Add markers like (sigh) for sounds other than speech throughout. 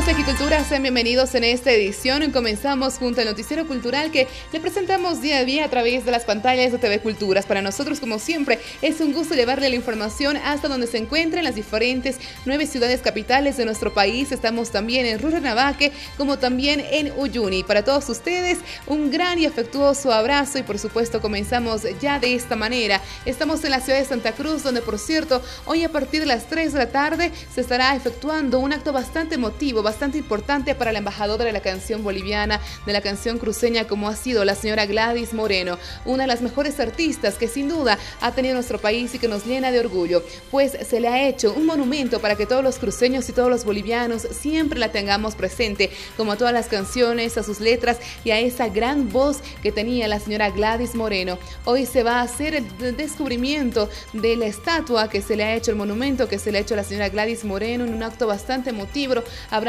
amigos de Equicultura, sean bienvenidos en esta edición. Comenzamos junto al noticiero cultural que le presentamos día a día a través de las pantallas de TV Culturas. Para nosotros, como siempre, es un gusto llevarle la información hasta donde se encuentren las diferentes nueve ciudades capitales de nuestro país. Estamos también en Rurrenabaque, como también en Uyuni. Para todos ustedes, un gran y afectuoso abrazo y por supuesto comenzamos ya de esta manera. Estamos en la ciudad de Santa Cruz, donde por cierto, hoy a partir de las 3 de la tarde se estará efectuando un acto bastante motivo, bastante importante para la embajadora de la canción boliviana, de la canción cruceña, como ha sido la señora Gladys Moreno, una de las mejores artistas que sin duda ha tenido nuestro país y que nos llena de orgullo, pues se le ha hecho un monumento para que todos los cruceños y todos los bolivianos siempre la tengamos presente, como a todas las canciones, a sus letras y a esa gran voz que tenía la señora Gladys Moreno. Hoy se va a hacer el descubrimiento de la estatua que se le ha hecho, el monumento que se le ha hecho a la señora Gladys Moreno en un acto bastante emotivo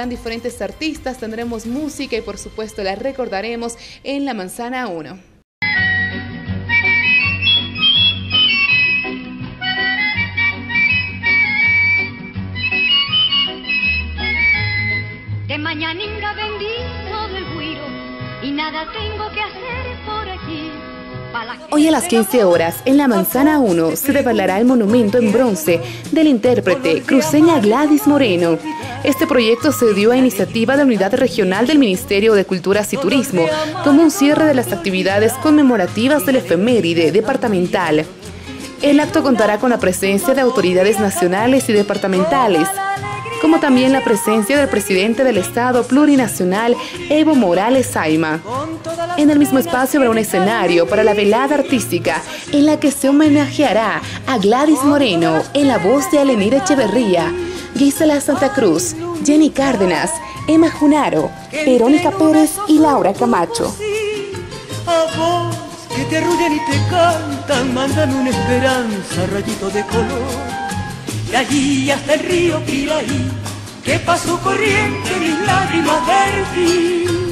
Diferentes artistas, tendremos música y por supuesto la recordaremos en La Manzana 1. Hoy a las 15 horas, en la Manzana 1, se devalará el monumento en bronce del intérprete cruceña Gladys Moreno. Este proyecto se dio a iniciativa de la Unidad Regional del Ministerio de Culturas y Turismo, como un cierre de las actividades conmemorativas del efeméride departamental. El acto contará con la presencia de autoridades nacionales y departamentales, como también la presencia del presidente del Estado plurinacional, Evo Morales Saima. En el mismo espacio habrá un escenario para la velada artística en la que se homenajeará a Gladys Moreno en la voz de Alenir Echeverría, Gisela Santa Cruz, Jenny Cárdenas, Emma Junaro, Verónica Pérez y Laura Camacho. que te arrullan y te cantan, mandan una esperanza, rayito de color de allí hasta el río Pilaí, que pasó corriente mis lágrimas ti.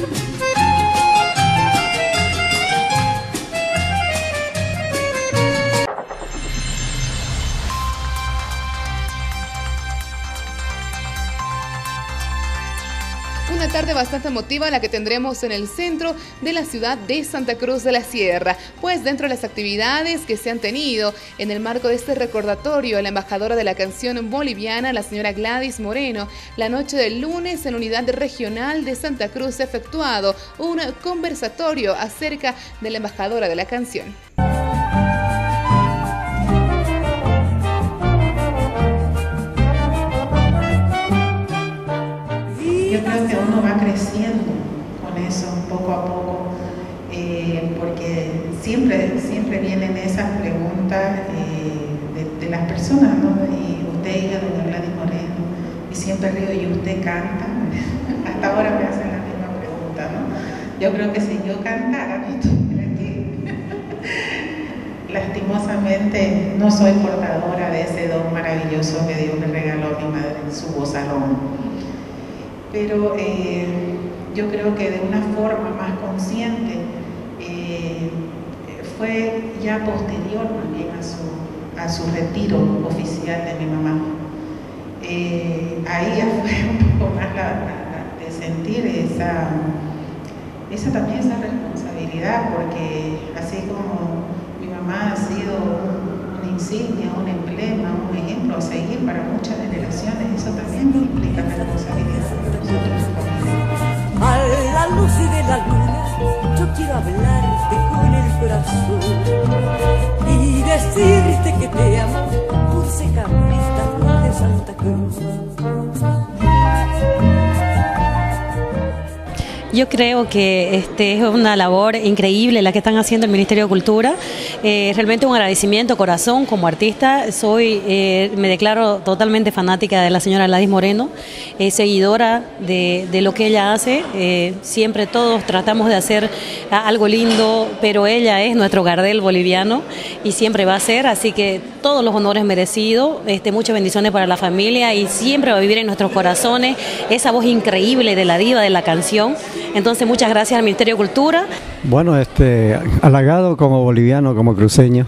Tarde bastante emotiva la que tendremos en el centro de la ciudad de Santa Cruz de la Sierra, pues dentro de las actividades que se han tenido en el marco de este recordatorio la embajadora de la canción boliviana, la señora Gladys Moreno, la noche del lunes en unidad regional de Santa Cruz se ha efectuado un conversatorio acerca de la embajadora de la canción. Creciendo con eso poco a poco, eh, porque siempre, siempre vienen esas preguntas eh, de, las personas, ¿no? Y usted, hija de Gladys Moreno, y siempre río, ¿y usted canta? (laughs) Hasta ahora me hacen la misma pregunta, ¿no? Yo creo que si yo cantara, no (laughs) (laughs) lastimosamente no soy portadora de ese don maravilloso que Dios me regaló a mi madre, su vozarrón pero eh, yo creo que de una forma más consciente eh, fue ya posterior también a su, a su retiro oficial de mi mamá. Eh, ahí ya fue un poco más de sentir esa, esa también esa responsabilidad, porque así como mi mamá ha sido una insignia, un emblema, un ejemplo a seguir para muchas generaciones, eso también implica responsabilidad A la luz de la luna, yo quiero hablarte con el corazón y decirte que te amo, dulce carnita de Santa Cruz. Yo creo que este es una labor increíble la que están haciendo el Ministerio de Cultura. Eh, realmente un agradecimiento, corazón, como artista. Soy, eh, me declaro totalmente fanática de la señora Gladys Moreno, eh, seguidora de, lo que ella hace. siempre todos tratamos de hacer algo lindo, pero ella es nuestro Gardel boliviano y siempre va a ser. Así que todos los honores merecidos, este, muchas bendiciones para la familia y siempre va a vivir en nuestros corazones esa voz increíble de la diva de la canción. Entonces, muchas gracias al Ministerio de Cultura. Bueno, este, halagado como boliviano, como cruceño,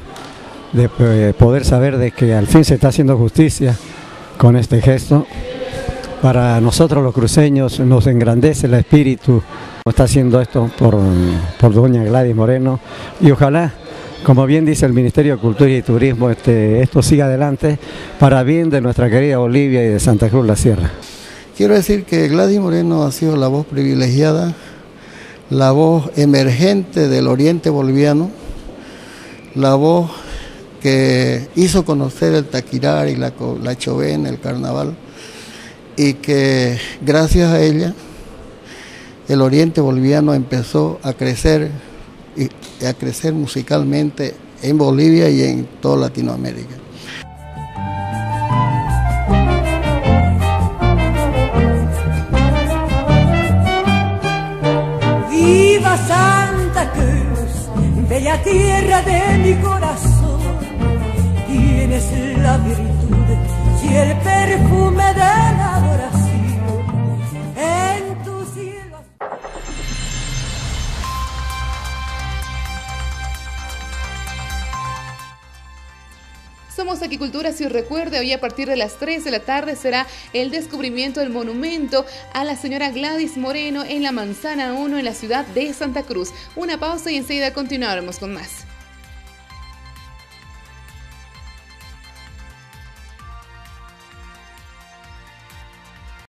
de poder saber de que al fin se está haciendo justicia con este gesto para nosotros los cruceños nos engrandece el espíritu. Está haciendo esto por, por doña Gladys Moreno y ojalá como bien dice el Ministerio de Cultura y Turismo, este, esto siga adelante para bien de nuestra querida Bolivia y de Santa Cruz la Sierra. Quiero decir que Gladys Moreno ha sido la voz privilegiada, la voz emergente del oriente boliviano, la voz que hizo conocer el taquirar y la, la chovén, el carnaval, y que gracias a ella el oriente boliviano empezó a crecer y a crecer musicalmente en Bolivia y en toda Latinoamérica. Santa Cruz, bella tierra de mi corazón, tienes la virtud y el perfume de la Somos Aquicultura, si os recuerde, hoy a partir de las 3 de la tarde será el descubrimiento del monumento a la señora Gladys Moreno en la Manzana 1 en la ciudad de Santa Cruz. Una pausa y enseguida continuaremos con más.